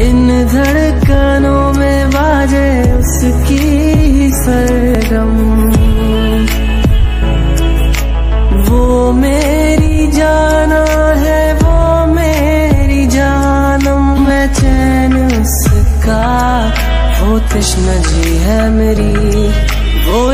इन धड़कनों में बाजे उसकी सरगम। वो मेरी जाना है, वो मेरी जानम। मैं चैन उसका, वो कृष्ण जी है मेरी। वो